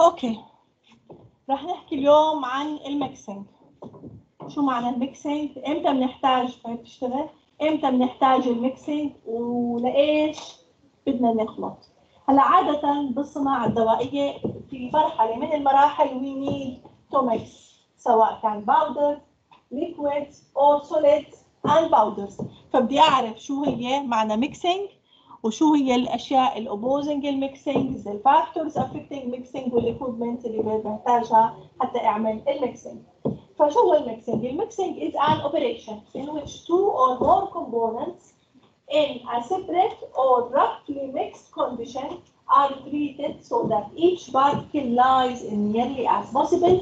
OK. راح نحكي اليوم عن ال mixing. شو معنى ال mixing؟ إمتى بنحتاج هي بتشتغل؟ إمتى بنحتاج ال mixing؟ ولإيش بدنا نخلط؟ هلأ عادة بالصناعة الدوائية في مرحلة من المراحل we need to mix سواء كان powder liquid or solid and powders. فبدي أعرف شو هي معنى mixing وشو هي الاشياء الاوبوزنج الميكسينج الفاكتورز افكتنج ميكسينج والاكويبمنت اللي بحتاجها حتى اعمل ال mixing فشو هو ال mixing؟ ال mixing is an operation in which two or more components in a separate or roughly mixed condition are treated so that each particle lies in nearly as possible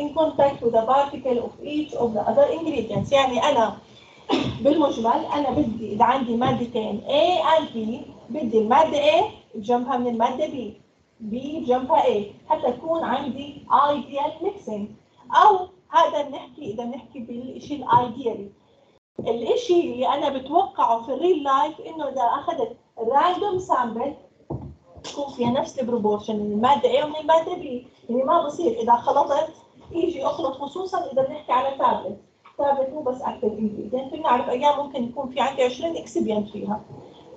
in contact with the particle of each of the other ingredients يعني أنا بالمجمل أنا بدي إذا عندي مادتين A and B بدي المادة A بجنبها من المادة B B بجنبها A حتى يكون عندي ideal mixing. أو هذا بنحكي إذا بنحكي بالشيء ال ideally الشيء اللي أنا بتوقعه في ال real life إنه إذا أخذت random sample تكون فيها نفس ال proportion من المادة A ومن المادة B. يعني ما بصير إذا خلطت يجي أخلط خصوصا إذا بنحكي على تابلت مو بس active ingredient بنعرف أيام ممكن يكون في عندي 20 excipient فيها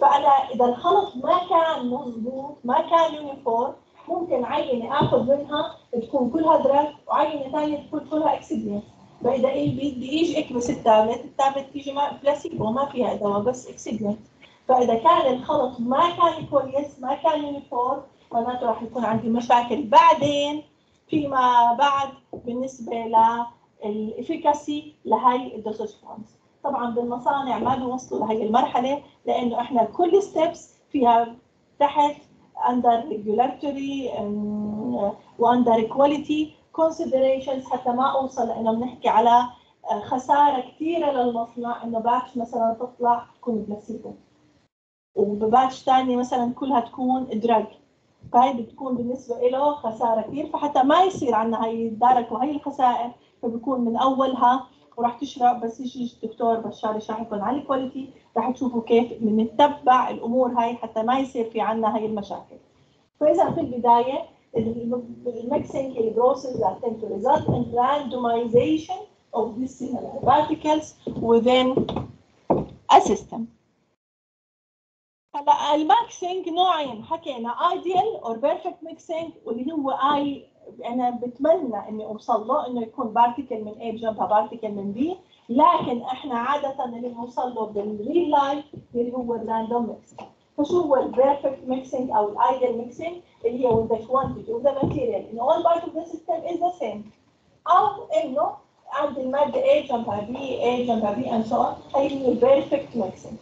فأنا إذا الخلط ما كان مضبوط ما كان uniform ممكن عينه آخذ منها تكون كلها drug وعينه ثانية تكون كلها excipient فإذا إيه بدي يجي اكبس ال tablet ال tablet تيجي بلاسيبو ما فيها دواء بس excipient فإذا كان الخلط ما كان كويس ما كان uniform معناته راح يكون عندي مشاكل. بعدين فيما بعد بالنسبة ل ال efficacy لهي ال dosage forms طبعا بالمصانع ما بيوصلوا لهي المرحلة لأنه إحنا كل steps فيها تحت under regulatory و under quality considerations حتى ما أوصل لأنه بنحكي على خسارة كثيرة للمصنع إنه batch مثلا تطلع تكون بلاسيبو وب batch ثانية مثلا كلها تكون drug فهي بتكون بالنسبة له خسارة كثير فحتى ما يصير عندنا هي الدارك وهي الخسائر فبكون من أولها وراح تشرب بس يجي الدكتور بشار يشرحكم على ال quality راح تشوفوا كيف بنتبع الأمور هاي حتى ما يصير في عندنا هاي المشاكل. فإذا في البداية ال mixing ال process that tend to result in randomization dissimilar particles within a system. هلا ال mixing نوعين حكينا ideal or perfect mixing واللي هو اي أنا بتمنى إني أوصل له إنه يكون particle من A بجنبها particle من B لكن إحنا عادة اللي بنوصل له بال real life اللي هو ال random mixing فشو هو ال perfect mixing أو ال ideal mixing اللي هو the quantity of the material. in all part of the system is the same. أو إنه عند المادة A جنبها B A جنبها B and so on هي هي ال perfect mixing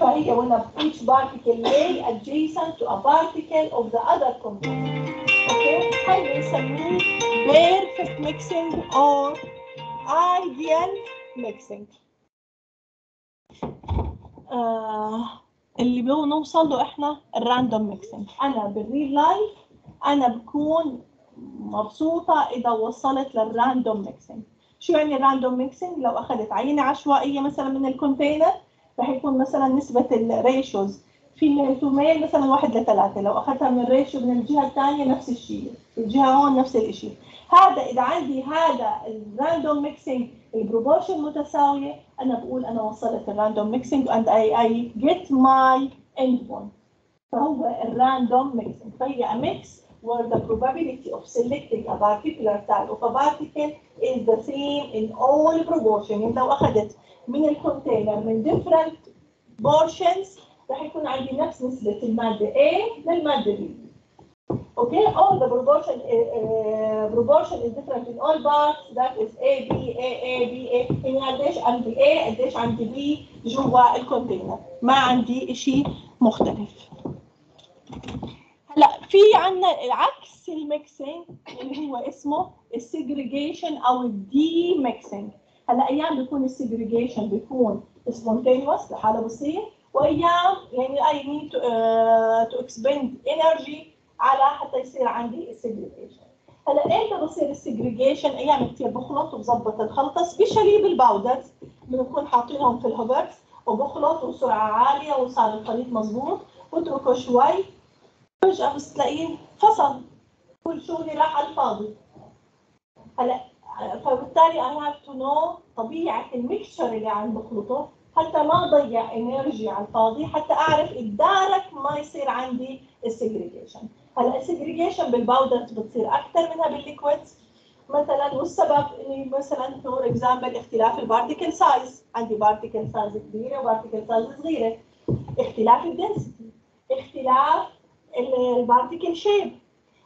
فهي when each particle lay adjacent to a particle of the other component. OK هاي بنسميه perfect mixing or ideal mixing. آه اللي بنوصل له إحنا ال random mixing أنا بال real life أنا بكون مبسوطه اذا وصلت لل random mixing شو يعني ال random mixing لو اخذت عينه عشوائيه مثلا من ال container رح يكون مثلا نسبه ال ratios female to male مثلا واحد لثلاثة لو أخذتها من ال ratio من الجهة الثانية نفس الشيء الجهة هون نفس الشيء هذا إذا عندي هذا ال random mixing ال proportion متساوية أنا بقول أنا وصلت ال random mixing and I, I get my endpoint فهو الراندوم ميكسينج فهي a mix where the probability of selecting a particular type of a particle is the same in all proportion يعني لو أخذت من الكونتينر من different portions راح يكون عندي نفس نسبة المادة A للمادة B. Okay, all the proportion uh, proportion is different in all parts. That is A B A A B A. يعني قديش عندي A قديش عندي B جوا الكونتينر. ما عندي شيء مختلف. هلا في عندنا عكس ال mixing اللي هو اسمه ال segregation أو ال demixing. هلا أيام بيكون ال segregation بيكون spontaneous لحالة بصير وايام يعني to, uh, to expend energy على حتى يصير عندي ال segregation هلا إمتى بصير ال segregation أيام كثير بخلط وبظبط الخلطة specially بال powders. بنكون حاطينهم في ال hoppers وبخلط وسرعة عالية وصار الخليط مظبوط. بتركه شوي فجأة بس تلاقيه فصل كل شغلي راح على الفاضي. هلا فبالتالي I have to know طبيعة ال mixture اللي عم بخلطه. حتى ما اضيع energy على الفاضي حتى أعرف اتدارك ما يصير عندي ال segregation هلا ال segregation بال powders بتصير أكثر منها بال liquids مثلا والسبب إني مثلا for example اختلاف ال particle size عندي particle size كبيرة و particle size صغيرة. اختلاف ال density اختلاف ال particle shape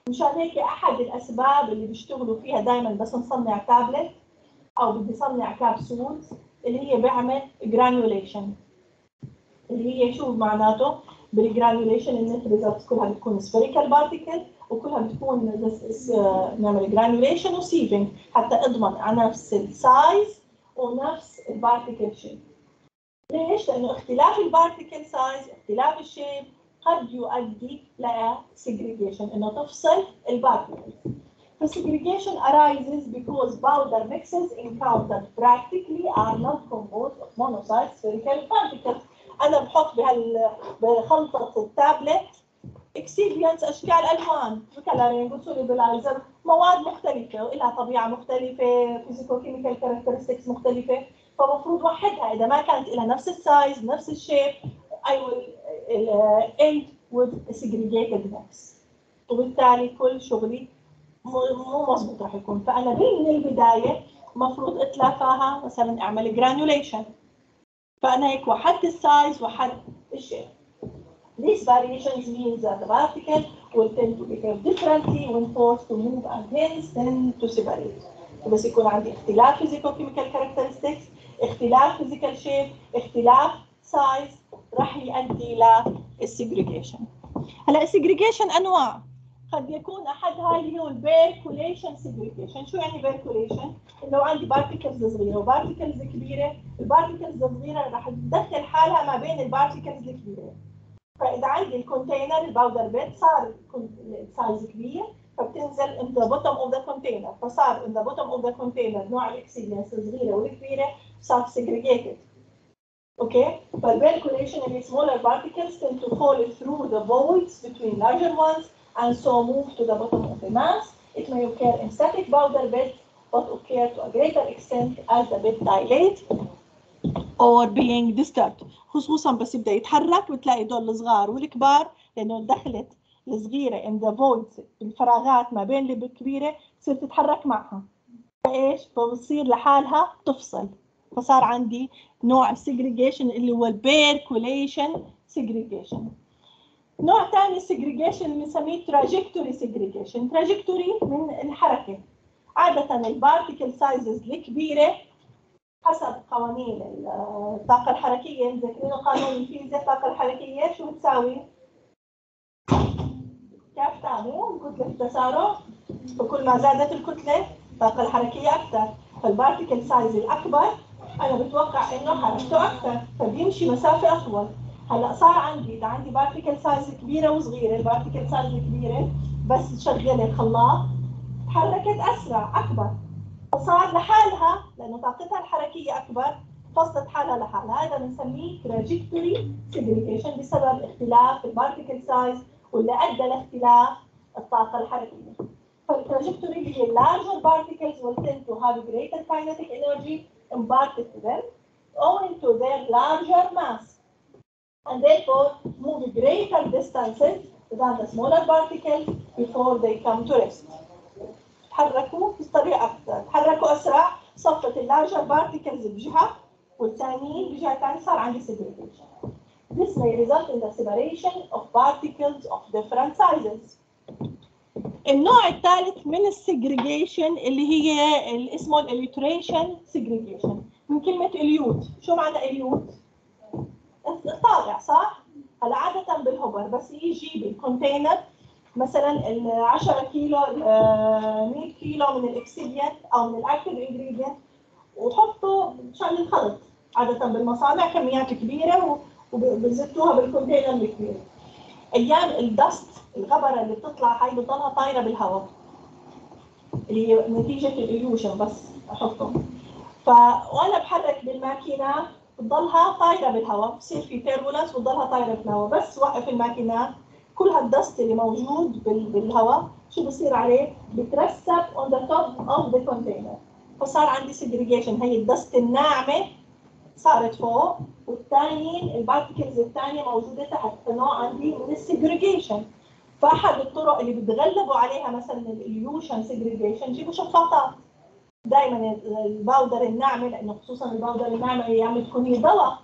مشان هيك أحد الأسباب اللي بيشتغلوا فيها دائما بس نصنع تابلت أو بدي صنع capsules اللي هي بيعمل granulation اللي هي شو معناته بال granulation ال net results كلها بتكون spherical particle وكلها بتكون نعمل granulation و sieving حتى أضمن على نفس ال size ونفس ال particle shape ليش؟ لأنه اختلاف ال particle size اختلاف ال shape قد يؤدي ل segregation إنه تفصل ال particles ف segregation arises because powder mixes encountered practically are not composed of monosized spherical particles. أنا بحط بهال بخلطة ال tablet. excipients أشكال ألوان. coloring و solubilizer مواد مختلفة ولها طبيعة مختلفة physicochemical characteristics مختلفة. فمفروض وحدها إذا ما كانت لها نفس ال size نفس ال shape I will uh, end with a segregated mix وبالتالي كل شغلي مو مضبوط راح يكون فأنا من البداية المفروض إتلافاها مثلا أعمل granulation فأنا هيك وحدت ال size وحدت ال shape These variations means that the particle will tend to behave differently when forced to move and hence tend to separate. بس يكون عندي اختلاف physical-chemical characteristics, اختلاف physical shape, اختلاف size راح يؤدي لل segregation. هلا ال segregation أنواع قد يكون احدها اللي هو ال percolation segregation، شو يعني percolation؟ لو عندي particles صغيرة و particles كبيرة، ال particles الصغيرة راح تدخل حالها ما بين ال particles الكبيرة. فإذا عندي ال container ال powder bed صار ال size كبير فبتنزل in the bottom of the container. فصار in the bottom of the container نوع ال excipients الصغيرة والكبيرة صار segregated. okay فال percolation اللي smaller particles tend to fall through the voids between larger ones. And so move to the bottom of the mass. It may occur in static powder bed but occur to a greater extent as the bed dilates or being disturbed. خصوصا بس يبدا يتحرك بتلاقي دول الصغار والكبار لأنه دخلت الصغيرة in the voids الفراغات ما بين الكبيره تصير تتحرك معها. فايش فبتصير لحالها تفصل. فصار عندي نوع ال segregation اللي هو ال percolation segregation نوع ثاني segregation بنسميه trajectory segregation trajectory من الحركة. عادة ال particle sizes الكبيرة حسب قوانين الطاقة الحركية. مذكرين قانون الفيزياء الطاقة الحركية شو بتساوي؟ كيف تعمل كتلة التسارع وكل ما زادت الكتلة الطاقة الحركية أكثر. فال particle size الأكبر أنا بتوقع إنه حركته أكثر. فبيمشي مسافة أطول. هلا صار عندي إذا عندي particle size كبيرة وصغيرة ال particle size كبيرة بس شغلة الخلاط تحركت أسرع أكبر. فصار لحالها لأنه طاقتها الحركية أكبر فصلت حالها لحالها. هذا بنسميه trajectory segregation بسبب اختلاف ال particle size واللي أدى لاختلاف الطاقة الحركية. فال trajectory هي larger particles will tend to have greater kinetic energy imparted to them owing to their larger mass. And therefore move greater distances than the smaller particles before they come to rest. تحركوا بطريقة أكثر تحركوا أسرع صفت ال larger particles بجهة والثانيين بجهة ثانية صار عندي segregation This may result in the separation of particles of different sizes. النوع الثالث من ال segregation اللي هي اللي اسمه ال elutriation segregation من كلمة elute شو معنى elute؟ الطابع صح؟ هلا عادة بال hopper بس يجي بال container مثلا ال 10 كيلو 100 كيلو من ال excipient أو من ال active ingredient وحطوا مشان الخلط عادة بالمصانع كميات كبيرة وبزتوها بال container الكبير أيام ال dust الغبرة اللي بتطلع هاي بتضلها طايرة بالهواء اللي هي نتيجة الاليوشن بس أحطهم ف وأنا بحرك بالماكينة بتضلها طايرة بالهواء بصير في turbulence بتضلها طايرة بالهواء بس وقف الماكينه كل هال dust اللي موجود بالهواء شو بصير عليه؟ بترسب on the top of the container. فصار عندي segregation. هي ال dust الناعمة صارت فوق والثانيين ال particles الثانية موجودة تحت. فنوع عندي من ال segregation فأحد الطرق اللي بتغلبوا عليها مثلا elutriation segregation جيبوا شفاطات. دائما ال powder الناعمة لأنه خصوصا ال powder الناعمة أيام تكون دواء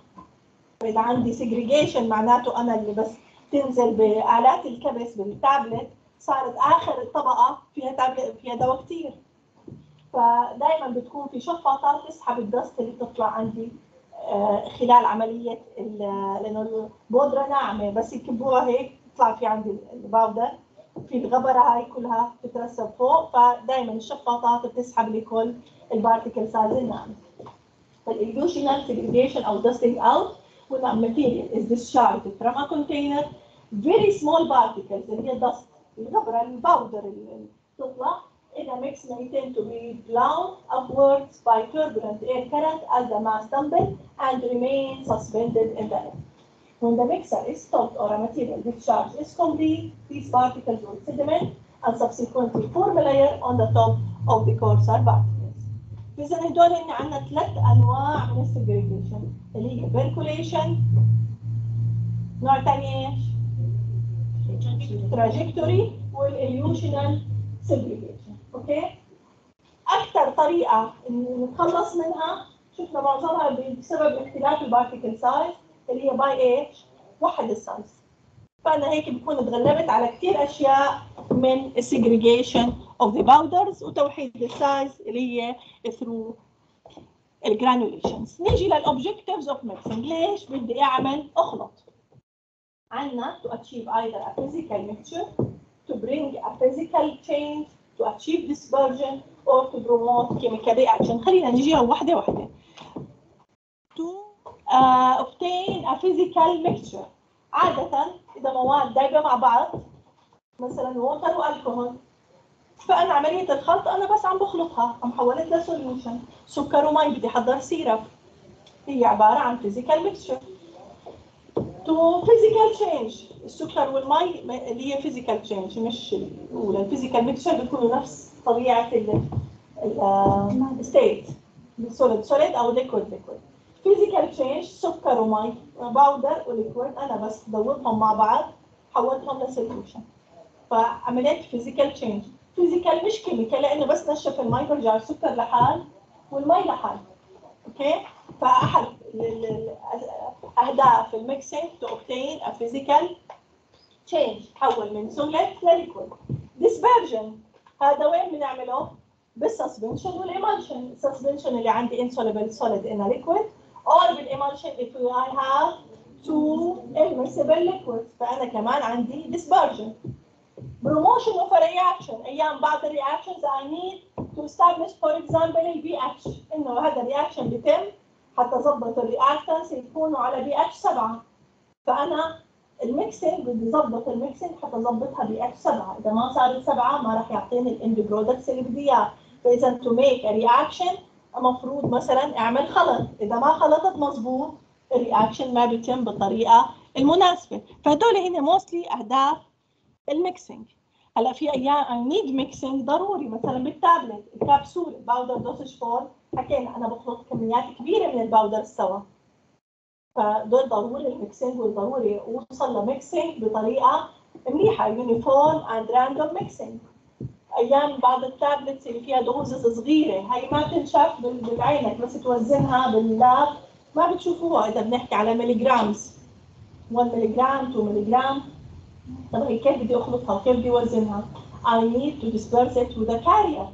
فإذا عندي segregation معناته أنا اللي بس تنزل بآلات الكبس بالتابلت صارت آخر الطبقة فيها تابلت فيها دواء كثير فدائما بتكون في شفاطات تسحب ال dust اللي بتطلع عندي آه، خلال عملية لأنه البودرة ناعمة بس يكبوها هيك يطلع في عندي ال powder. في الغبرة هاي كلها بتترسب فوق فدائما الشفاطات بتسحب لي كل ال particle size الناعمة فالإليوشنال segregation أو dusting out when a material is discharged from a container very small particles اللي هي dust الغبرة ال powder اللي بتطلع in a mix may tend to be blown upwards by turbulent air current as the mass tumble and remain suspended in the air. When the mixer is stopped or a material discharge is complete, these particles will sediment and subsequently form a layer on the top of the coarser particles. إذا هدول إن عندنا ثلاث أنواع من السجريجيشن اللي هي percolation نوع ثاني إيش؟ trajectory والillusional segregation أوكي؟ أكثر طريقة نتخلص منها شفنا معظمها بسبب اختلاف ال particle size اللي هي by إيش؟ وحد ال size فأنا هيك بكون تغلبت على كثير أشياء من ال segregation of the powders وتوحيد ال size اللي هي through ال granulations نيجي لل objectives of mixing ليش بدي أعمل أخلط؟ عندنا to achieve either a physical mixture to bring a physical change to achieve dispersion or to promote chemical reaction. خلينا نجيها to uh, obtain a physical mixture. عادة إذا مواد دايبة مع بعض مثلا water والكحول فأنا عملية الخلط أنا بس عم بخلطها عم حولت ل solution سكر ومي بدي أحضر syrup هي عبارة عن physical mixture. to physical change. السكر والمي اللي هي physical change مش الأولى. ال physical mixture بيكونوا نفس طبيعة ال state solid solid أو liquid liquid. Physical change. سكر ومي powder و liquid أنا بس ذوبتهم مع بعض حولتهم ل solution فعمليه physical change. Physical مش chemical لأنه بس نشفت المي برجع السكر لحال والمي لحال okay فاحد اهداف ال mixing to obtain a physical change. تحول من solid ل liquid dispersion هذا وين بنعمله؟ بال suspension وال emulsion ال suspension اللي عندي insoluble in a liquid. Or بالemulsion if I have two immiscible liquids. فأنا كمان عندي dispersion. Promotion of a reaction. أيام بعض ال reactions I need to establish for example ال pH إنه هذا ال reaction بيتم. حتى ظبط ال reactants يكونوا على اتش 7 فأنا ال mixing بدي ظبط ال mixing حتى ظبطها بي اتش 7 إذا ما صارت 7 ما راح يعطيني ال end products اللي بدي إياه. فإذا to make a reaction المفروض مثلا اعمل خلط إذا ما خلطت مظبوط ال reaction ما بيتم بالطريقة المناسبة. فهدول هنا mostly أهداف ال mixing. هلا في أيام I need mixing ضروري. مثلا بال tablet ال capsule ال powder dosage form حكينا أنا بخلط كميات كبيرة من ال powder سوا. فدول ضروري ال mixing والضروري اوصل ل mixing بطريقة منيحة uniform and random mixing أيام بعض ال tablets اللي فيها doses صغيرة. هاي ما تنشاف بعينك بس توزنها بال lab. ما بتشوفوها إذا بنحكي على مليجرامز 1 مليجرام 2 مليجرام طب هي كيف بدي أخلطها؟ وكيف بدي أوزنها؟ I need to disperse it with a carrier.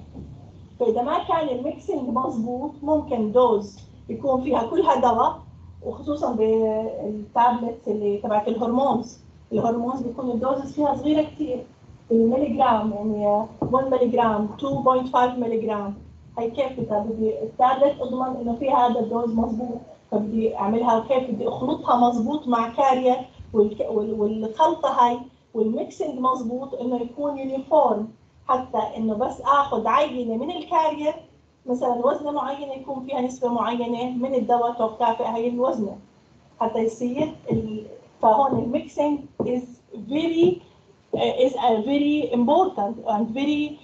فإذا ما كان ال mixing مظبوط ممكن dose. يكون فيها كلها دواء وخصوصا بال tablets اللي تبعت الهرمونز. الهرمونز بيكون ال doses فيها صغيرة كثير الملي جرام يعني 1 ملي جرام 2.5 ملي جرام هي كيف بدي التابلت اضمن انه في هذا ال dose مضبوط فبدي اعملها كيف بدي اخلطها مضبوط مع carrier والخلطه هاي وال mixing مضبوط انه يكون uniform حتى انه بس اخذ عينه من ال carrier مثلا وزنه معينه يكون فيها نسبه معينه من الدواء تكافئ هي الوزنه حتى يصير فهون ال mixing is very is a very important and very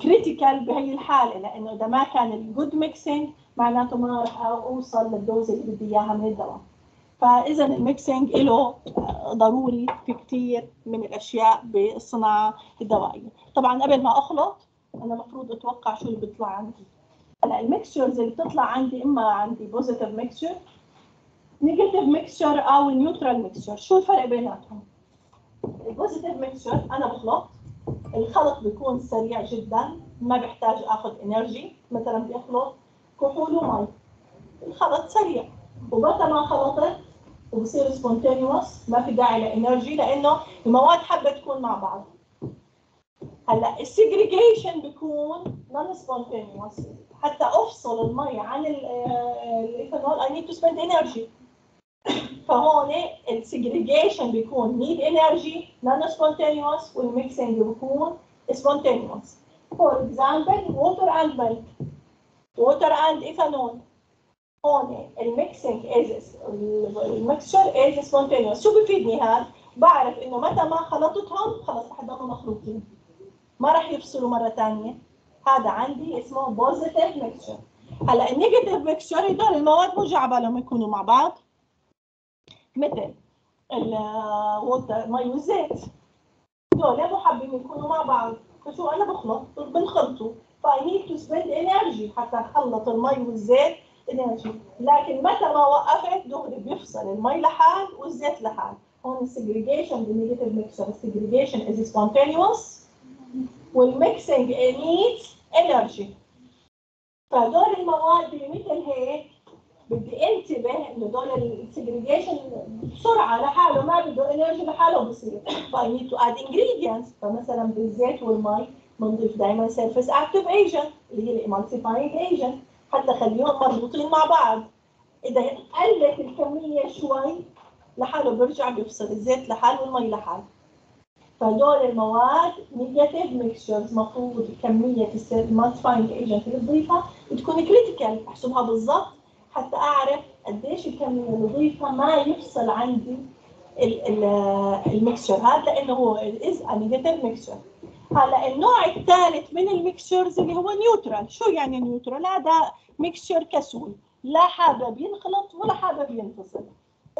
critical بهي الحالة لأنه إذا ما كان ال good mixing معناته ما راح أوصل لل dose اللي بدي إياها من الدواء. فإذا ال mixing له ضروري في كثير من الأشياء بالصناعة الدوائية. طبعا قبل ما أخلط أنا المفروض أتوقع شو اللي بيطلع عندي. هلا ال mixtures اللي بتطلع عندي إما عندي positive mixture negative mixture أو neutral mixture، شو الفرق بيناتهم؟ ال positive mixture أنا بخلط. الخلط بيكون سريع جدا ما بيحتاج أخذ energy. مثلا بدي أخلط كحول ومي. الخلط سريع. ومتى ما خلطت وبصير spontaneous ما في داعي ل energy لأنه المواد حابة تكون مع بعض. هلأ ال segregation بيكون non spontaneous حتى أفصل المي عن الايثانول I need to spend energy فهون ال segregation بيكون need energy non spontaneous وال mixing بيكون spontaneous. For example, water and milk. Water and ethanol. هون ال mixing is ال mixture is spontaneous شو بفيدني هذا؟ بعرف إنه متى ما خلطتهم خلص رح يضلوا مخلوطين ما رح يفصلوا مرة ثانية هذا عندي اسمه positive mixture هلا ال negative mixture هدول المواد مو جعبه يكونوا مع بعض مثل والزيت دول مو حابين يكونوا مع بعض. فشو أنا بخلط؟ بنخلطه. ف I need to spend energy حتى أخلط المي والزيت energy لكن متى ما وقفت دغري بيفصل. المي لحال والزيت لحال. هون السجريجيشن بالنيجاتيف ميكسر السجريجيشن از سبونتينيوس والميكسينج نيدز انرجي فدول المواد اللي مثل هيك بدي انتبه انه دول ال segregation بسرعة لحاله ما بده energy لحاله بصير ف I need to add ingredients فمثلا بالزيت والمي بنضيف دائما surface active agent اللي هي ال emulsifying agent حتى خليهم مربوطين مع بعض. إذا قلت الكمية شوي لحاله بيرجع بيفصل الزيت لحال والمي لحال. فدول المواد negative mixtures مفروض كمية ال emulsifying agent اللي تضيفها بتكون critical أحسبها بالضبط. حتى أعرف قديش الكميه اللي اضيفها ما يفصل عندي ال mixture هذا لأنه هو is negative mixture هلا النوع الثالث من ال mixtures اللي هو neutral شو يعني neutral هذا mixture كسول. لا حابب ينخلط ولا حابب ينفصل.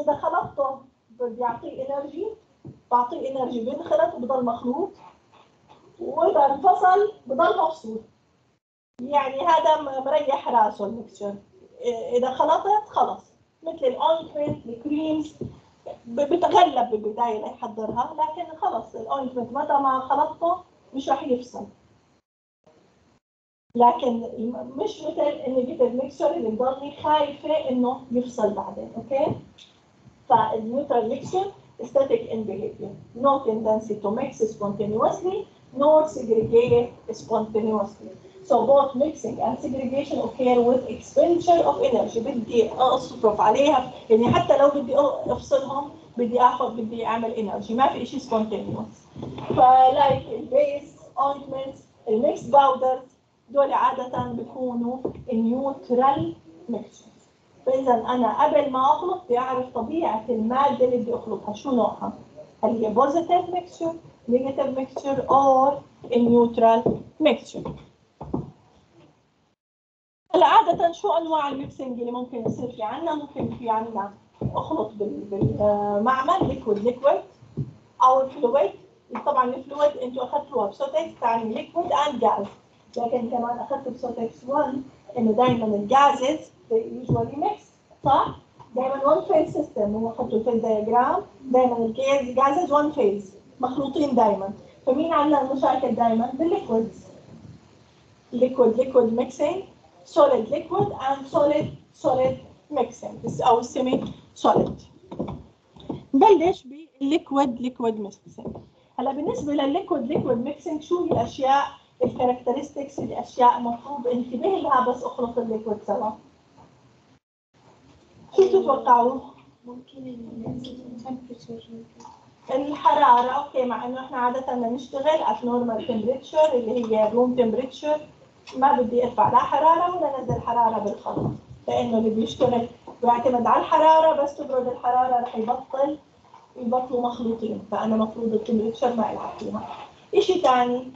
إذا خلطته بدي أعطيه energy بعطيه energy بينخلط وبضل مخلوط. وإذا انفصل بضل مبسوط يعني هذا مريح راسه ال mixture إذا خلطت خلص. مثل ال ointment ال creams بتغلب بالبداية ليحضرها لكن خلص ال ointment متى ما خلطته مش راح يفصل. لكن مش مثل ال negative mixture اللي بضلني خايفة إنه يفصل بعدين okay؟ فال neutral mixture static in behavior. No tendency to mix spontaneously nor segregate spontaneously. So both mixing and segregation occur with expenditure of energy. بدي أصرف عليها. يعني حتى لو بدي أفصلهم بدي آخذ بدي أعمل energy ما في شيء spontaneous. ف like ال base ointments ال mix powder دول عادة بيكونوا neutral mixtures فإذا أنا قبل ما اخلط بدي أعرف طبيعة المادة اللي بدي اخلطها شو نوعها؟ هل هي positive mixture negative mixture or neutral mixture هلا عادة شو أنواع ال mixing اللي ممكن يصير في عندنا؟ ممكن في عندنا أخلط بالمعمل liquid liquid أو ال fluid طبعا ال fluid أنتوا أخذتوها ب ceutics تعني liquid and gas لكن كمان أخذت ب ceutics 1 إنه دائما ال gases usually mix صح؟ دائما 1 phase system هو حطوا في ال diagram دائما ال gases 1 phase مخلوطين دائما فمين عندنا المشاكل دائما؟ بال liquids liquid liquid mixing solid liquid and solid solid mixing. أو semi solid. نبلش بال liquid liquid mixing هلا بالنسبة للل liquid liquid mixing شو هي الاشياء ال characteristics الاشياء المفروض انتبه لها بس أخلط ال liquid سوا؟ شو تتوقعوا؟ ممكن الحرارة okay مع إنه إحنا عادة بدنا نشتغل at normal temperature اللي هي room temperature ما بدي ارفع لا حرارة ولا نزل حرارة بالخلط لأنه اللي بيشتغل بيعتمد على الحرارة بس تبرد الحرارة رح يبطل يبطلوا مخلوطين. فأنا مفروض ال temperature ما العب فيها شيء ثاني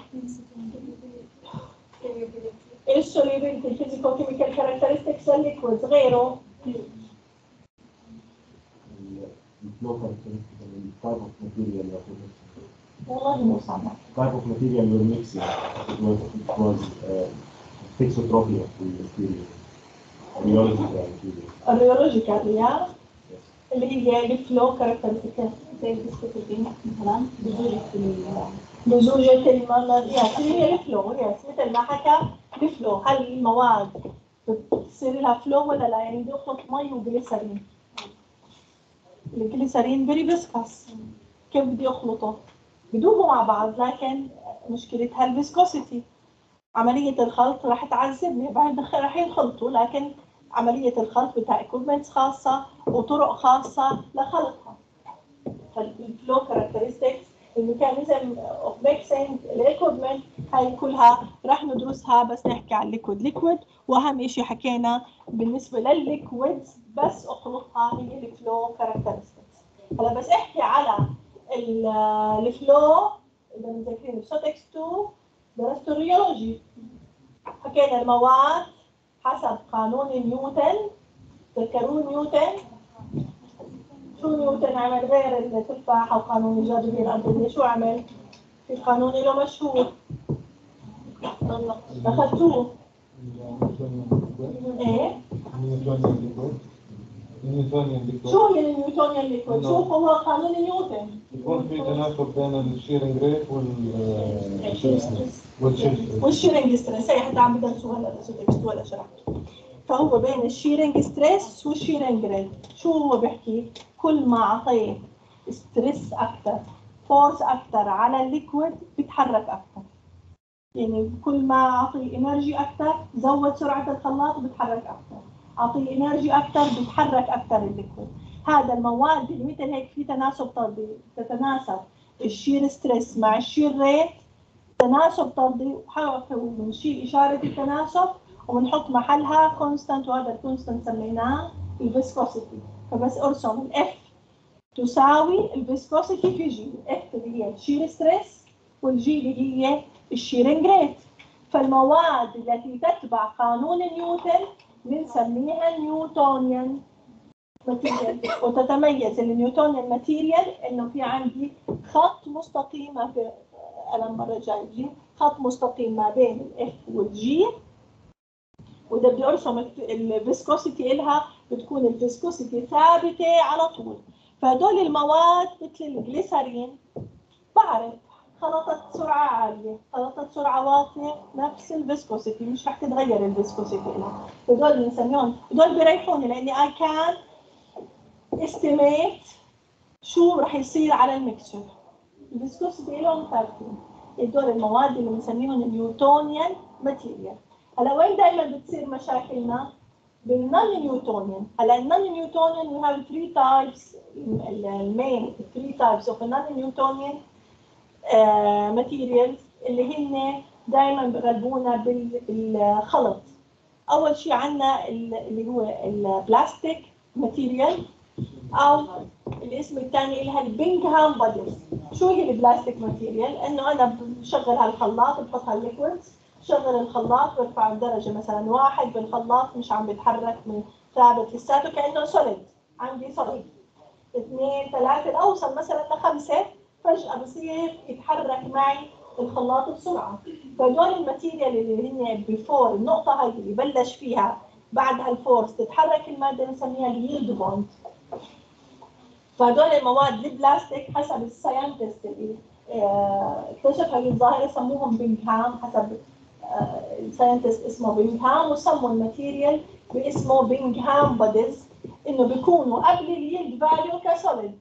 ال solubility ال physicochemical characteristics ال liquids غيره. والله مو سامع type of material you're mixing it was it was uh, thixotropy of the material. Rheological material. ال rheological يا اللي هي ال flow characteristics زي ال viscosity مثلا لزوجة لزوجة الماء yes هي ال flow مثل ما حكى ال flow هل المواد بتصير لها flow ولا لا؟ يعني بدي أخلط مي وجليسرين. الجليسرين very viscous كيف بدي أخلطه؟ بدوبوا مع بعض لكن مشكلتها ال viscosity. عملية الخلط راح تعذبني بعد راح ينخلطوا لكن عملية الخلط بدها equipments خاصة وطرق خاصة لخلطها. فال flow characteristics ال mechanism of mixing ال equipment هاي كلها راح ندرسها بس نحكي عن ال liquid liquid وأهم شيء حكينا بالنسبة للل liquids بس أخلطها هي ال flow characteristics هلا بس أحكي على ال flow إذا مذاكرين بسوتكس 2 درست ال rheology. حكينا المواد حسب قانون نيوتن. تذكرون نيوتن؟ شو نيوتن عمل؟ غير التفاحة وقانون الجاذبية الأرضية شو عمل؟ في قانون له مشهور أخذتوه. إيه؟ شو هي ال Newtonian liquid؟ شو هو قانون نيوتن؟ يكون في تناسب بين ال shearing rate وال وال shearing وال shearing stress هي حتى عم بدرسوها هلا تكست ولا شرحته فهو بين ال shearing stress وال shearing rate شو هو بيحكي؟ كل ما أعطيت stress أكثر force أكثر على ال liquid بيتحرك أكثر يعني كل ما أعطي energy أكثر زود سرعة الخلاط بيتحرك أكثر أعطيه energy أكثر بيتحرك أكثر ال liquid هذا المواد اللي مثل هيك في تناسب طردي تتناسب. ال shear stress مع ال shear rate تناسب طردي ونشيل إشارة التناسب وبنحط محلها constant وهذا ال constant سميناه ال viscosity فبس أرسم ال F تساوي ال viscosity في G ال F اللي هي ال shear stress وال G اللي هي ال shearing rate فالمواد التي تتبع قانون نيوتن بنسميها Newtonian. material وتتميز ال Newtonian material إنه في عندي خط مستقيم ما في أنا المره الجايه خط مستقيم ما بين ال F وال G وده بدي أرسم ال viscosity لها بتكون ال viscosity ثابتة على طول. فهدول المواد مثل الجليسرين بعرف خلطت سرعة عالية خلطت سرعة واطية نفس ال viscosity مش رح تتغير ال viscosity لها. هدول بنسميهم هدول بيريحوني لأني I can estimate شو رح يصير على ال mixture ال viscosity لهم ثابتين هدول المواد اللي بنسميهم ال Newtonian material. هلا وين دائما بتصير مشاكلنا؟ بال non Newtonian. هلا ال non Newtonian we have three types ال main three types of non Newtonian. materials اللي هن دائما بغلبونا بال- بالخلط. أول شيء عندنا اللي هو ال plastic material أو الاسم الثاني لها ال Bingham bodies شو هي ال plastic material إنه أنا بشغل هالخلاط بحط هال liquids شغل الخلاط برفع الدرجه مثلا واحد بالخلاط مش عم بيتحرك من ثابت لساته كأنه solid عندي solid اثنين ثلاثة أوصل مثلا لخمسة. فجأة بصير يتحرك معي الخلاط بسرعة. فدول ال material اللي هن before النقطة هاي اللي بلش فيها بعد هال force تتحرك المادة بنسميها ال yield point فهدول المواد البلاستيك حسب ال scientist اللي آه، اكتشف هاي الظاهرة سموهم Bingham حسب آه، ال scientist اسمه Bingham وسموا ال material باسمه Bingham bodies إنه بيكونوا قبل ال yield value ك solid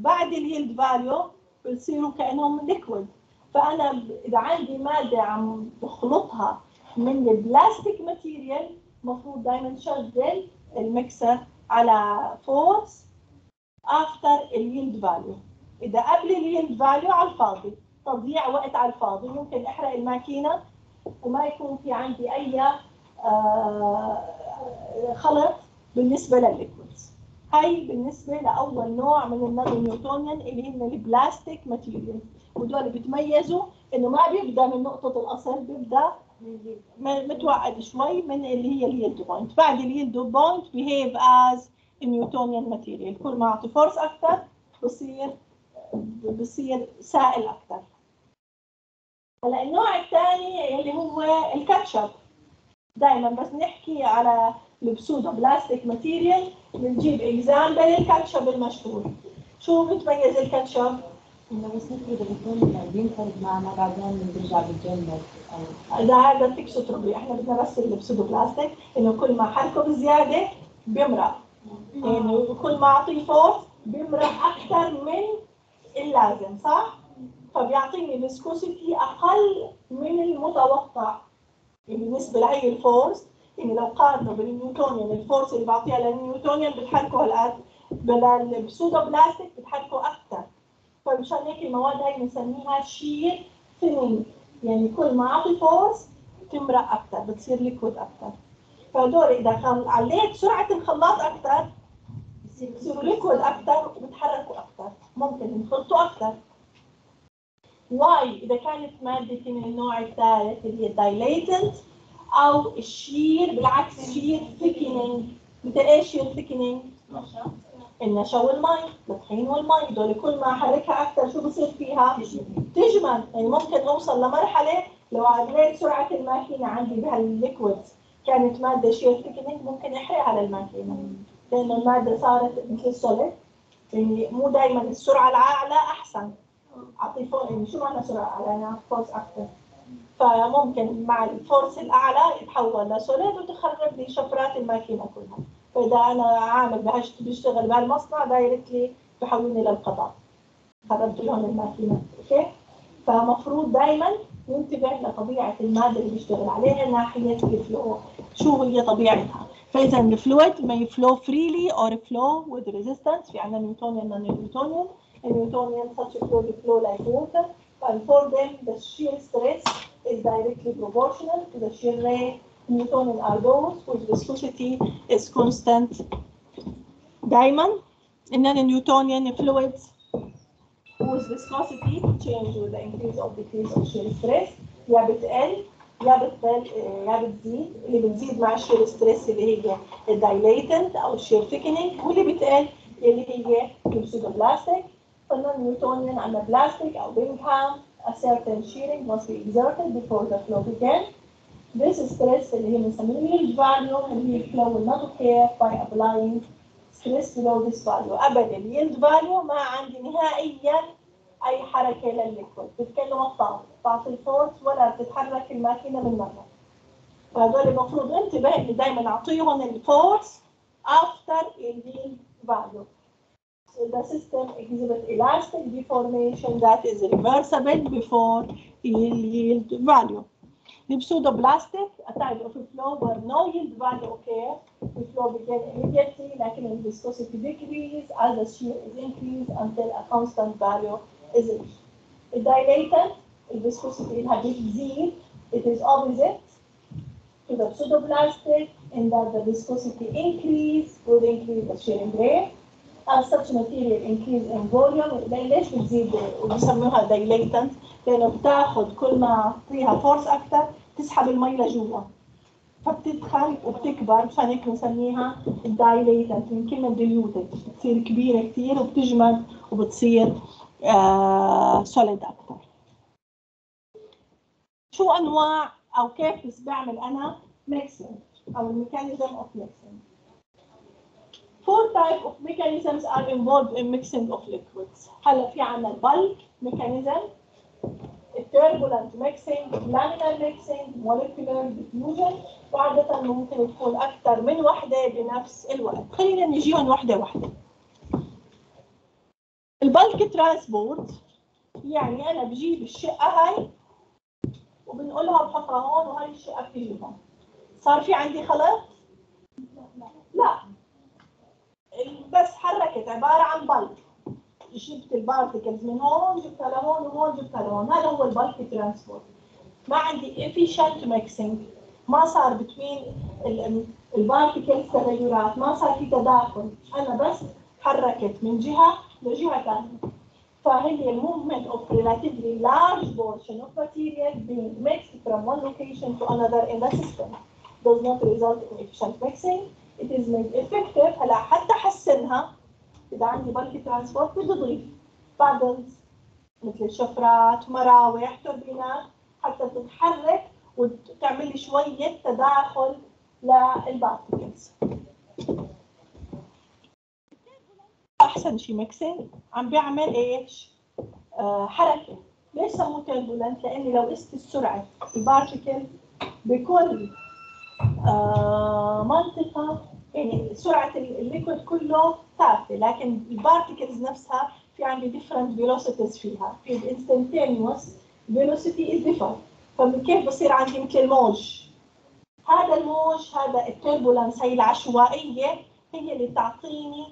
بعد ال yield value بصيروا كأنهم liquid فأنا إذا عندي مادة عم بخلطها من ال plastic material المفروض دائما شغل المكسر على force after ال yield value إذا قبل ال yield value على الفاضي تضييع وقت على الفاضي. ممكن أحرق الماكينة وما يكون في عندي أي آه، خلط بالنسبة للل liquids هاي بالنسبة لأول نوع من ال non Newtonian اللي هن ال plastic material ودول بيتميزوا إنه ما بيبدأ من نقطة الأصل بيبدأ متبعد شوي من اللي هي ال yield point. بعد ال yield point behave as Newtonian material كل ما أعطي force أكثر بصير بصير سائل أكثر. هلا النوع الثاني اللي هو الكاتشب. دائما بس نحكي على ال pseudo plastic material بنجيب example ال ketchup المشهور. شو بتميز الكاتشب؟ إنه نفرض بيكون بينفرد معنا بعدين بيرجع بيتجمد إذا هذا thixotropy إحنا بدنا بس ال pseudo plastic إنه كل ما حركه بزيادة بيمرق. يعني كل ما أعطيه force بيمرق أكثر من اللازم صح؟ فبيعطيني viscosity أقل من المتوقع. يعني بالنسبة لهي ال force يعني لو قارنه بال Newtonian ال force اللي بعطيها لل Newtonian بتحركه هالقد بال pseudo plastic بتحركه أكثر. فمشان هيك المواد هاي بنسميها shear thinning يعني كل ما أعطي force تمرق أكثر بتصير liquid أكثر. فهدول إذا خل- عليت سرعة الخلاط أكثر بصيروا liquid أكثر وبتحركوا أكثر. ممكن ينخلطوا أكثر. واي إذا كانت مادة من النوع الثالث اللي هي dilatant أو ال shear بالعكس ال shear thickening مثل إيش shear thickening؟ النشا والمي الطحين والمي دول كل ما أحركها أكثر شو بصير فيها؟ تجمد يعني ممكن اوصل لمرحلة لو عليت سرعة الماكينة عندي بهال liquid. كانت مادة shear thickening ممكن احرقها للماكينه لأنه المادة صارت مثل ال solid. يعني مو دائما السرعة الأعلى أحسن. أعطي فوق يعني شو معنى سرعة أعلى؟ يعني force أكثر فممكن مع ال force الأعلى يتحول. ل solid وتخرب لي شفرات الماكينة كلها. فإذا أنا عامل بهش بشتغل بهالمصنع directly بحولني للقضاء خربت لهم الماكينة. أوكي؟ فمفروض دائما ننتبه لطبيعة المادة اللي بيشتغل عليها ناحية الفلو. شو هي طبيعتها؟ فاذا الفلويد may flow freely or flow with resistance. في عندنا نيوتونيان non نيوتونيان النيوتونيان such flow like water. and for them the shear stress is directly proportional to the shear rate Newtonian are those whose viscosity is constant دائما إننا نيوتونيان fluids whose viscosity change with the increase or decrease of shear stress يا بتقل يا بتقل يا بتزيد اللي بتزيد مع الشير ستريس اللي هي الدايليتنت او الشير ثيكنينج واللي بتقل اللي هي البسودوبلاستيك قلنا عندنا بلاستيك أو Bingham a certain shearing must be exerted before the flow begins. This stress اللي هي بنسميه yield value اللي هي flow will not occur by applying stress below this value. ابدا اليلد فاليو ما عندي نهائيا أي حركة للليكويد بتكلم الطاقه تعطي الفورس ولا بتتحرك الماكينة من مرة. فهذول المفروض انتبه إني دائما أعطيهم الفورس after اليلد value. the system exhibits elastic deformation that is reversible before yield, value. value. Pseudoblastic, a type of a flow where no yield value occurs. The flow begins immediately, like in viscosity decrease as the shear is increased until a constant value is reached. It dilated, the viscosity inhabits Z. It is opposite to the pseudoblastic in that the viscosity increase will increase the shearing rate. As such material increase in volume, ليش بتزيد وبسموها dilatant؟ لأنه بتاخد كل ما أعطيها فورس أكثر تسحب المي لجوا فبتدخل وبتكبر مشان هيك بنسميها dilatant من كلمة diluted بتصير كبيرة كثير وبتجمد وبتصير آه solid أكثر. شو أنواع أو كيف بعمل أنا mixing أو mechanism of mixing. Four type of mechanisms are involved in mixing of liquids. هلا في عنا البلك mechanism, turbulent mixing, laminar mixing, molecular diffusion وعادة ممكن تكون أكثر من وحدة بنفس الوقت. خلينا نجيهم وحدة وحدة. ال bulk transport يعني أنا بجيب الشقفة هاي وبنقلها بحطها هون وهاي الشقفة بتيجي هون. صار في عندي خلط؟ لا بس حركت عبارة عن bulk. جبت ال particles من هون جبتها لهون وهون جبتها لهون. هذا هو ال bulk transport ما عندي efficient mixing. ما صار between ال particles تغيرات. ما صار في تداخل. أنا بس حركت من جهة لجهة ثانية فهي movement of relatively large portion of material being mixed from one location to another in the system. Does not result in efficient mixing. It is made effective. هلا حتى احسنها إذا عندي bulk transport بدي أضيف بادلز مثل الشفرات مراوح توربينات حتى تتحرك وتعمل لي شوية تداخل لل particles أحسن شيء mixing عم بيعمل إيش؟ آه حركة. ليش سموه turbulent؟ لأني لو قست السرعة ال particle بكل منطقة يعني سرعة ال liquid كله ثابتة لكن ال particles نفسها في عندي different velocities فيها. في instantaneous velocity is different. فكيف بصير عندي مثل الموج؟ هذا الموج هذا ال turbulence هي العشوائية هي اللي تعطيني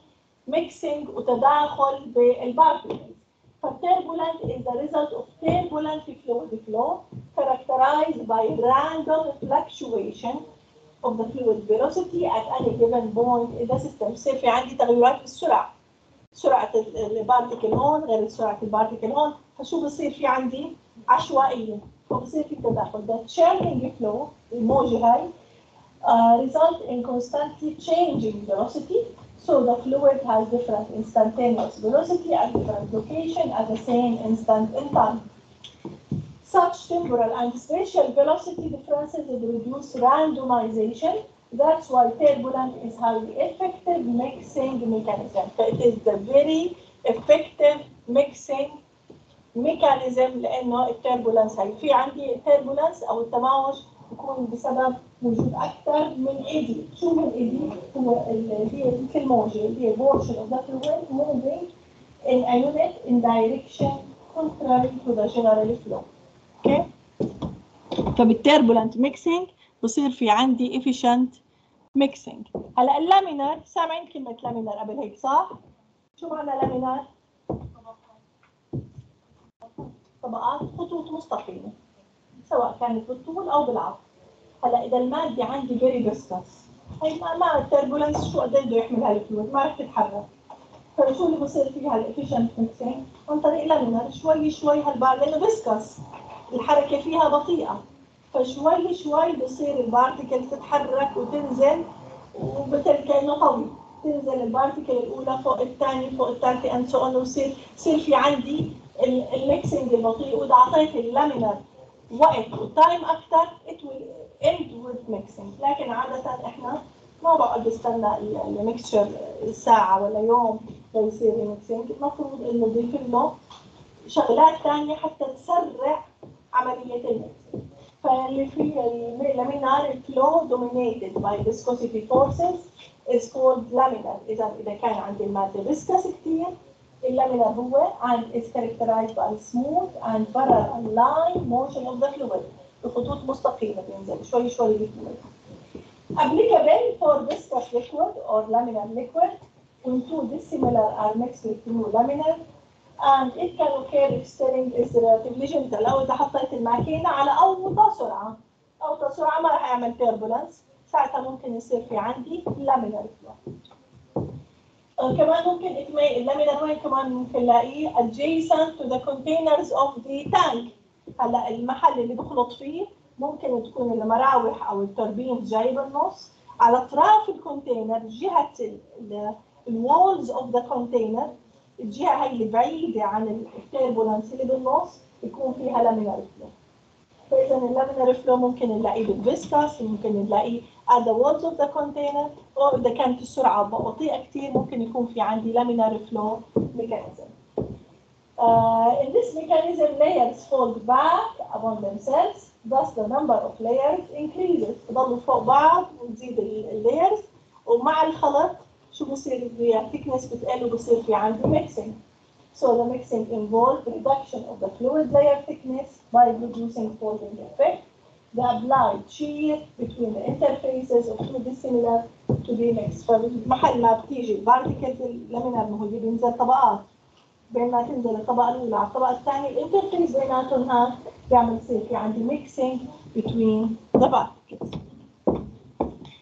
mixing وتداخل بال particles فال turbulent is the result of turbulent fluid flow characterized by random fluctuation of the fluid velocity at any given point in the system بصير في عندي تغيرات في السرعة سرعة البارتيكل هون غير سرعة البارتيكل هون فشو بصير في عندي عشوائية وبصير في تداخل the churning flow الموجة هاي uh, result in constantly changing velocity So the fluid has different instantaneous velocity at different location at the same instant in time. Such temporal and spatial velocity differences reduce randomization. That's why turbulent is highly effective mixing mechanism. So it is the very effective mixing mechanism لأنه التربولنس هي في عندي التربولنس أو التماوج يكون بسبب وجود اكثر من ايدي شو من ايدي هو اللي هي مثل موجه اللي هي portion of the fluid moving in a unit in direction contrary to the general flow أوكي؟ فبال turbulent mixing بصير في عندي efficient mixing هلا ال laminar سامعين كلمة laminar قبل هيك صح؟ شو معنى laminar طبقات خطوط مستقيمة سواء كانت بالطول أو بالعرض. هلا إذا المادة عندي very viscous هي ما ما ال turbulence شو قد بده يحمل هال fluid ما رح تتحرك. فشو اللي بصير فيها ال efficient mixing عن طريق laminar شوي شوي هالبار لأنه viscous الحركة فيها بطيئة. فشوي شوي بصير ال particle تتحرك وتنزل ومثل كأنه قوي تنزل ال particle الأولى فوق الثانية فوق الثالثة and so on ويصير يصير في عندي ال mixing البطيء. وإذا أعطيت ال laminar وقت و time أكثر it will end with mixing. لكن عادة إحنا ما بقعد بستنى ال mixture ساعة ولا يوم ليصير ال mixing المفروض إنه نضيف له شغلات ثانية حتى تسرع عملية الميكسينج فاللي فيه اللامينار flow dominated by viscosity forces is called laminar إذا إذا كان عندي المادة viscous كثير اللامينر هو and is characterized by smooth and parallel line motion of the fluid بخطوط مستقيمة بينزل شوي شوي بيكمل. Applicable for viscous liquid or laminar liquid when two dissimilar are mixed with two laminar And it can if stirring is relatively gentle لو إذا حطيت الماكينة على أوطى سرعة أوطى سرعة ما راح يعمل turbulence. ساعتها ممكن يصير في عندي laminar flow. آه، كمان ممكن اللامينر وين كمان ممكن نلاقيه. Adjacent to the containers of the tank. هلا المحل اللي بخلط فيه ممكن تكون المراوح أو التوربين جاي بالنص على أطراف ال container جهة ال walls of the container الجهة هي اللي بعيدة عن ال turbulence اللي بالنص يكون فيها laminar flow فإذا ال laminar flow ممكن نلاقيه بال viscous ممكن نلاقيه at the walls of the container أو إذا كانت السرعه بطيئة كثير ممكن يكون في عندي laminar flow mechanism Uh, in this mechanism, layers fold back upon themselves, thus the number of layers increases. بضلوا فوق بعض وتزيد ال layers ومع الخلط شو بصير اللاير thickness بتقل وبصير في عندي mixing. So the mixing involves reduction of the fluid layer thickness by reducing folding effect. The applied shear between the interfaces of two dissimilar to be mixed. فمحل ما بتيجي البارتيكلز اللامينر ما هو بينزل طبقات بين ما تنزل الطبقة الأولى على الطبقة الثانية الانترفيس بيناتهم هاد بيعمل يصير في عندي mixing between the particles.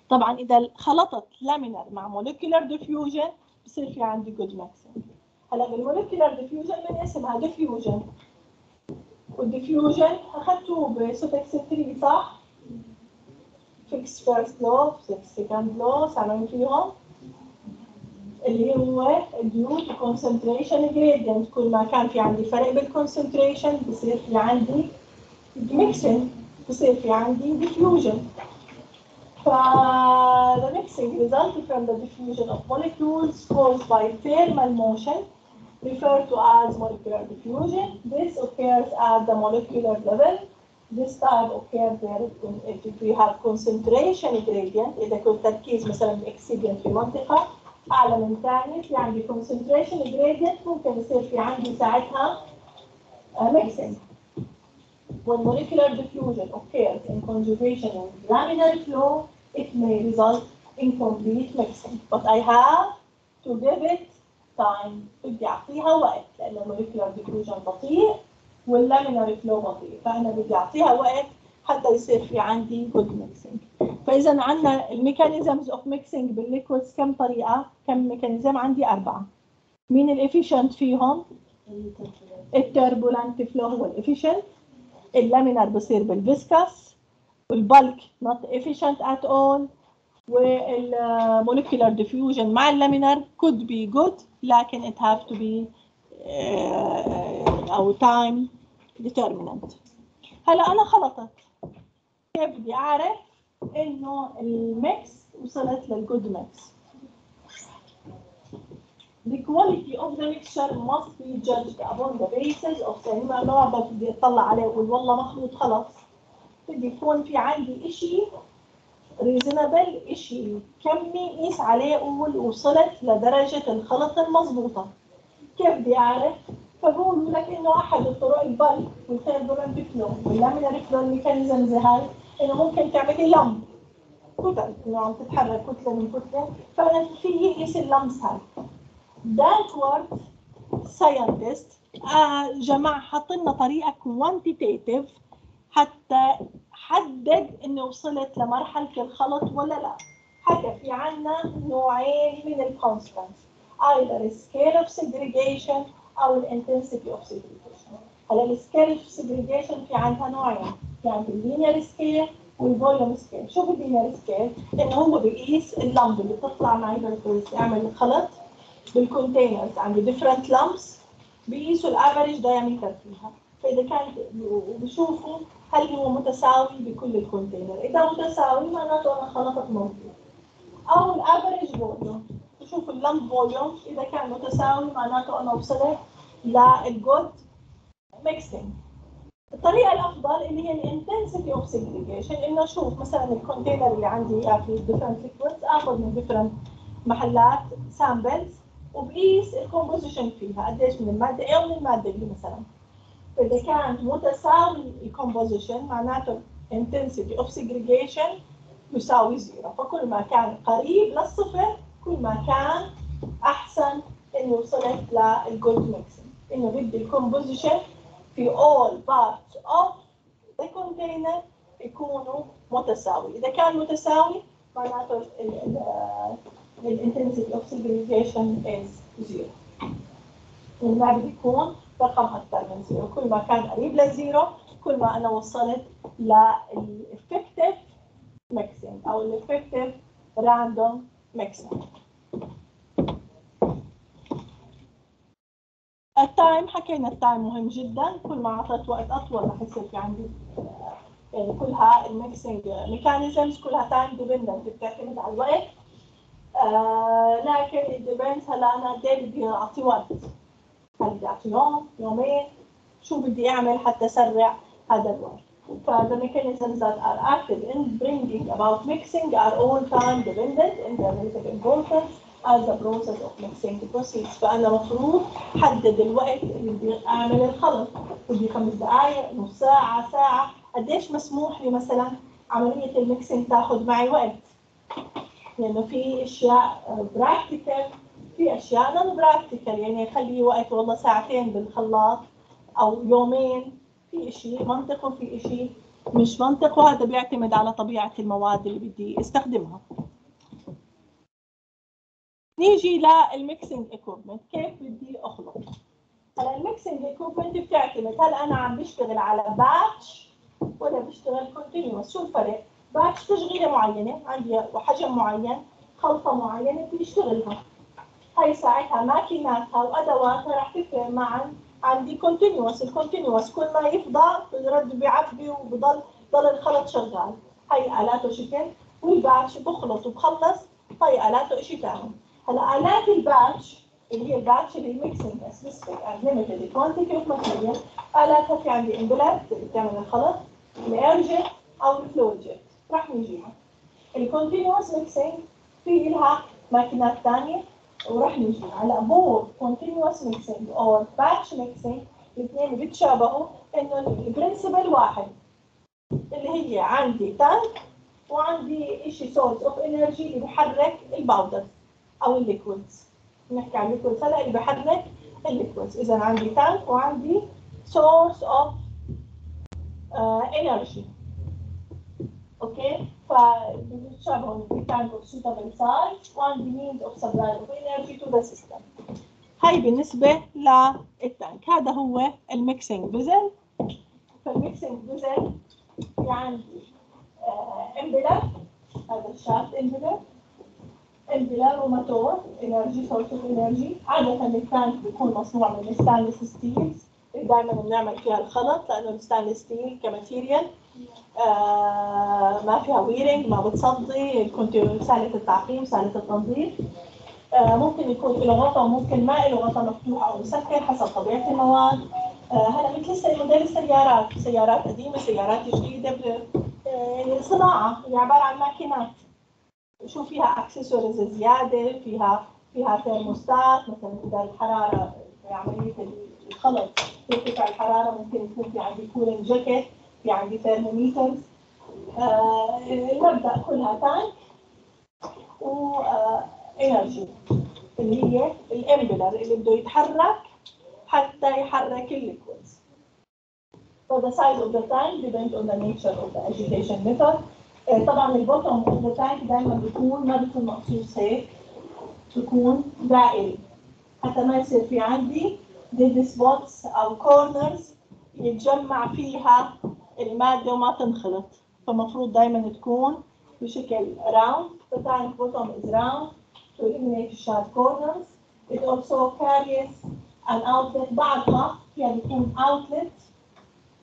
طبعا إذا خلطت laminar مع molecular diffusion بصير في عندي good mixing هلا بال molecular diffusion من اسمها diffusion وال diffusion اخذتوه ب ceutics 3 صح؟ Fick's first law Fick's second law سامعين فيهم؟ اللي هو due to concentration gradient. كل ما كان في عندي فرق بال concentration بصير في عندي mixing بصير في عندي diffusion. ف the mixing resulting from the diffusion of molecules caused by thermal motion referred to as molecular diffusion. This occurs at the molecular level. This type occurs there if we have concentration gradient إذا كنت تركيز مثلا exceeding في منطقة أعلى من ثانية في عندي concentration gradient ممكن يصير في عندي ساعتها uh, mixing. When molecular diffusion occurs in conjugation with laminar flow, it may result in complete mixing. But I have to give it time بدي أعطيها وقت لأنه molecular diffusion بطيء وال laminar flow بطيء فأنا بدي أعطيها وقت حتى يصير في عندي good mixing. فإذا عندنا ال mechanisms of mixing بال liquids كم طريقة؟ كم mechanism؟ عندي أربعة. مين ال efficient فيهم؟ ال turbulent flow هو ال efficient ال laminar بصير بال viscous وال bulk not efficient at all. وال molecular diffusion مع ال laminar could be good لكن it have to be uh, أو time determinant. هلا أنا خلطت. كيف بدي أعرف إنه ال mix وصلت لل good mix The quality of the mixture must be judged upon the basis of يعني ما بدي اطلع عليه. واقول والله مخلوط خلص. بدي يكون في عندي إشي reasonable إشي كمي قيس عليه قول وصلت لدرجة الخلط المضبوطة. كيف بدي أعرف؟ فبقول لك إنه أحد الطرق البلك والثيربولنت فلو واللامينار فلو الميكانيزمز هاي؟ إنه ممكن تعملي lump. كتل. إنه عم تتحرك كتلة من كتلة. فأنا في قيس ال lumps هاي. Danckwerts scientist جماعة حط لنا طريقة quantitative حتى حدد إنه وصلت لمرحلة الخلط ولا لا. حكى في عنا نوعين من ال constants either scale of segregation أو intensity of segregation. هلا ال scale of segregation في عندها نوعين في عندها ال linear scale وال volume scale شو بال linear scale؟ إنه هو بيقيس ال lump اللي بتطلع معي بالكويس يعمل خلط بال containers عندي different lumps بيقيسوا ال average diameter فيها. فإذا كان وبشوفوا هل هو متساوي بكل ال container إذا متساوي معناته أنا خلطت مظبوط أو ال average volume بشوف ال lump volume إذا كان متساوي معناته أنا وصلت لل good mixing الطريقة الأفضل اللي هي ال intensity of segregation إنه أشوف مثلا ال container اللي عندي اياه في different liquids آخذ من different محلات samples وبقيس ال composition فيها. قديش من المادة A ومن المادة B مثلا. فاذا كانت متساوي ال composition معناته intensity of segregation يساوي zero فكل ما كان قريب للصفر كل ما كان أحسن إنه وصلت لل good mixing إنه بدي ال composition في all parts of the container يكونوا متساوي. إذا كان متساوي معناته ال intensity اوف segregation is zero ما بدي يكون رقم أكثر من zero. كل ما كان قريب لل zero كل ما أنا وصلت لل effective mixing أو ال effective random mixing ال time حكينا ال time مهم جدا. كل ما اعطيت وقت أطول رح يصير في عندي يعني كلها ال mixing mechanisms كلها time dependent بتعتمد على الوقت. آه لكن ال depends هلا أنا قد بدي اعطي وقت. بدي اعطي يوم يومين شو بدي أعمل حتى أسرع هذا الوقت. the mechanisms that are active in bringing about mixing are all time dependent in their relative importance as the process of mixing proceeds. فأنا مفروض حدد الوقت اللي بدي أعمل الخلط. بدي خمس دقائق نص ساعة ساعة. قديش مسموح لي مثلا عملية ال mixing تاخذ معي وقت؟ لأنه في أشياء practical في أشياء non practical يعني خلي وقت والله ساعتين بالخلاط أو يومين في إشي منطق وفي إشي مش منطق وهذا بيعتمد على طبيعة المواد اللي بدي أستخدمها. نيجي لل mixing equipment كيف بدي أخلط؟ هلا ال mixing equipment بتعتمد هل أنا عم بشتغل على batch ولا بشتغل continuous شو الفرق؟ batch تشغيلة معينة عندي حجم معين خلطة معينة بدي اشتغلها هاي ساعتها ماكيناتها وادواتها رح تفرق معا. عندي continuous ال continuous كل ما يفضى برد بيعبي وبضل ضل الخلط شغال. هاي الاته شكل وال batch بخلط وبخلص هاي الاته شيء ثاني هلا آلات ال batch اللي هي ال batch اللي mixing specific and limited quantity of material آلاتها في عندي impellers اللي بتعمل الخلط ال air أو ال fluid jet رح نجيها ال continuous mixing في لها ماكينات ثانية ورح نجي على بور continuous mixing أو batch mixing الاثنين بيتشابهوا إنه ال principle واحد. اللي هي عندي tank وعندي شيء source of energy اللي بحرك ال powder أو ال liquids نحكي عن ال liquids هلا اللي بحرك ال liquids إذا عندي tank وعندي source of energy okay؟ Means of supply of energy to the system. هاي بالنسبة لل tank. هذا هو ال mixing vessel فال mixing vessel في عندي impeller. هذا ال shaft impeller. impeller و motor energy source of energy عادة ال tank بيكون مصنوع من ال stainless steels دائما بنعمل فيها الخلط لأنه ال stainless steel ك material آه ما فيها wearing ما بتصدي كنت سهلة التعقيم سهلة التنظيف. آه ممكن يكون له غطا وممكن ما له غطا مفتوح أو مسكر حسب طبيعة المواد. آه هلا مثل موديل السيارات سيارات قديمة سيارات جديدة يعني صناعة هي عبارة عن ماكينات. شو فيها اكسسوارز زيادة فيها فيها ثيرموستات مثلا إذا الحرارة في عملية الخلط ترتفع الحرارة؟ ممكن يكون في عندي cooling jacket في عندي thermometers آه المبدأ كلها tank و energy اللي هي ال impeller اللي بده يتحرك حتى يحرك ال liquids So the size of the tank depends on the nature of the agitation method. آه طبعا البوتوم of the tank دائما بيكون ما بيكون مقصوص هيك بيكون دائري. حتى ما يصير في عندي dead spots أو corners يتجمع فيها المادة وما تنخلط. فمفروض دائما تكون بشكل round. The tank bottom is round. To sharp corners. It also carries an outlet بعدها فيها بيكون outlet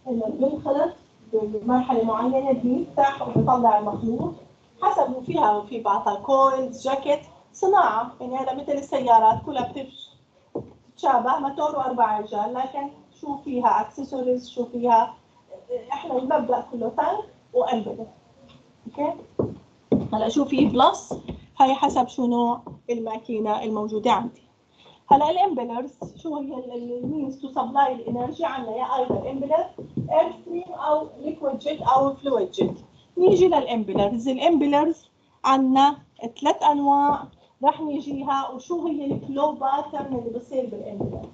إنه بينخلط بمرحلة معينة. بيفتح وبيطلع المخلوط. حسب وفيها وفي بعضها coils jacket صناعة. يعني هذا مثل السيارات كلها بتتشابه موتور وأربع عجال لكن شو فيها؟ اكسسوارز شو فيها؟ إحنا المبدأ كله tank و impeller okay؟ هلا شو في plus هاي حسب شو نوع الماكينة الموجودة عندي. هلا ال impellers شو هي ال means to supply ال energy عندنا يا أيضا impeller air stream أو liquid jet أو fluid jet نيجي لل impellers ال impellers عندنا ثلاث أنواع. رح نيجيها وشو هي ال flow pattern اللي بصير بال impeller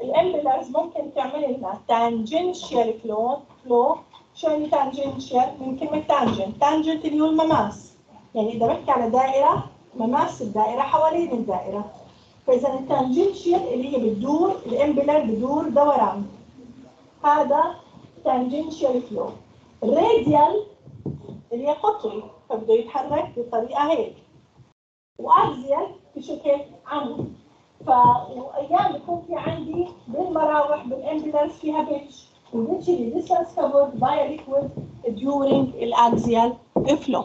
ال impellers ممكن تعمل لنا tangential flow flow شو يعني tangential من كلمة tangent tangent اللي هو المماس. يعني إذا بحكي على دائرة مماس الدائرة حوالين الدائرة. فإذا ال tangential اللي هي بتدور ال impeller بدور دوران. هذا tangential flow ال radial اللي هي قطري فبده يتحرك بطريقة هيك. و axial بشكل عمود فايام بيكون في عندي بالمراوح بال impellers فيها pitch وال pitch اللي distance covered by a liquid during الاكزيال flow.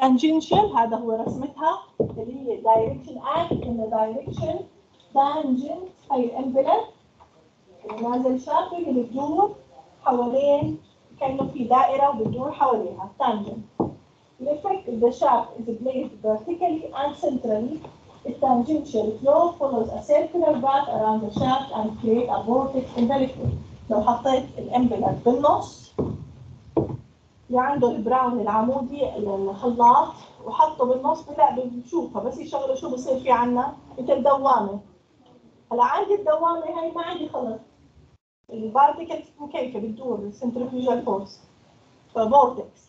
tangential هذا هو رسمتها اللي هي direction act in the direction tangent هي الامبلانس نازل شاطر اللي بتدور حوالين كأنه في دائرة وبتدور حواليها tangent. Of the shaft is placed vertically and centrally The tangential flow follows a circular path around the shaft and create a vortex in the liquid. لو حطيت ال impeller بالنص اللي عنده البراون العمودي الخلاط وحطه بالنص لا بنشوفها بس يشغله شو بصير في عنا؟ مثل دوامة. هلا عندي الدوامة هي ما عندي خلط ال particles مكيفه بتدور؟ ال centrifugal force ف vortex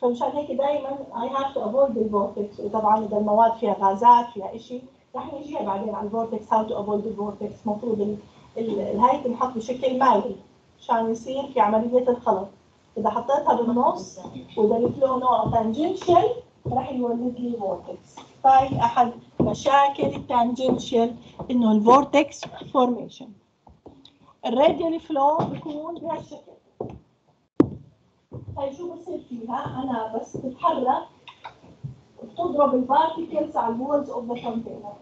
فمشان هيك دائما I have to avoid ال vortex وطبعا إذا المواد فيها غازات فيها شيء رح نجيها بعدين على ال vortex how to avoid ال vortex المفروض ال- ال- الهاي تنحط بشكل مايل عشان يصير في عملية الخلط. إذا حطيتها بالنص وإذا الفلو نوع tangential راح يولد لي vortex فهي أحد مشاكل ال tangential إنه ال vortex formation ال radial flow بيكون بهالشكل هاي شو بصير فيها. أنا بس بتحرك بتضرب ال particles على ال walls of the container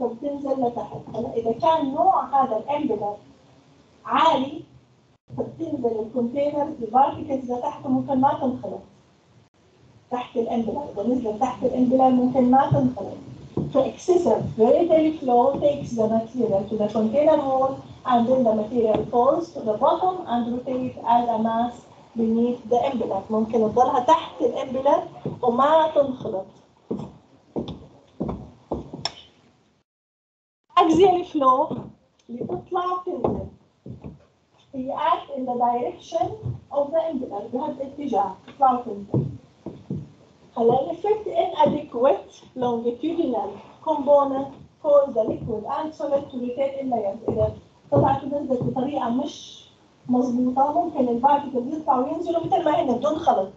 فبتنزل لتحت. هلا إذا كان نوع هذا ال impeller عالي فبتنزل ال container ال particles لتحت ممكن ما تنخلط. تحت ال impeller إذا نزلت تحت ال impeller ممكن ما تنخلط. So excessive. Radial flow takes the material to the container wall and then the material falls to the bottom and rotates as a mass beneath the envelope ممكن تضلها تحت ال impeller وما تنخلط axial flow اللي بتطلع وتنزل هي act in the direction of the envelope بهالاتجاه تطلع وتنزل هلا الeffect inadequate longitudinal component cause the liquid and solid to rotate in layers إذا طلعت ونزلت بطريقة مش مظبوطة ممكن البارتيكلز يطلعوا وينزلوا مثل ما هن بدون خلط.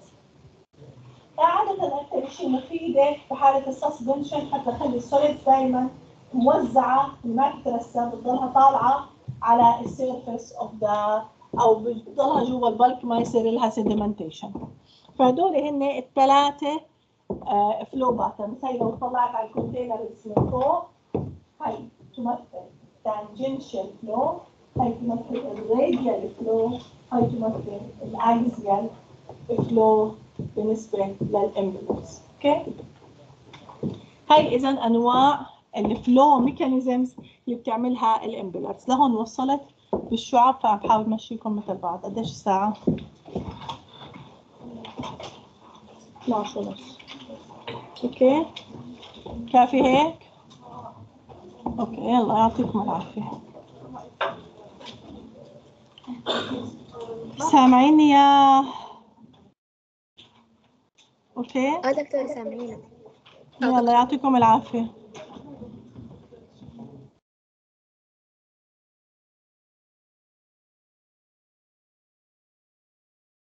عادة أكثر شيء مفيدة في حالة ال suspension حتى تخلي ال solids دائما موزعة ما تترسب بتضلها طالعة على ال surface of the أو بتضلها جوا ال bulk ما يصير لها sedimentation. فهدول هن الثلاثة flow patterns هي لو طلعت على ال containers من فوق هي تمثل tangential flow هي تمثل ال radial flow هي تمثل ال axial flow بالنسبة لل impellers okay هاي اذا أنواع ال flow mechanisms اللي بتعملها ال impellers لهون وصلت بالشعب فعم بحاول مشيكم مثل بعض. قديش الساعة؟ 12 ونص. okay؟ كافي هيك؟ okay يلا يعطيكم العافية. سامعيني يا أوكي؟ آه دكتور سامعينك. يلا يعطيكم العافية.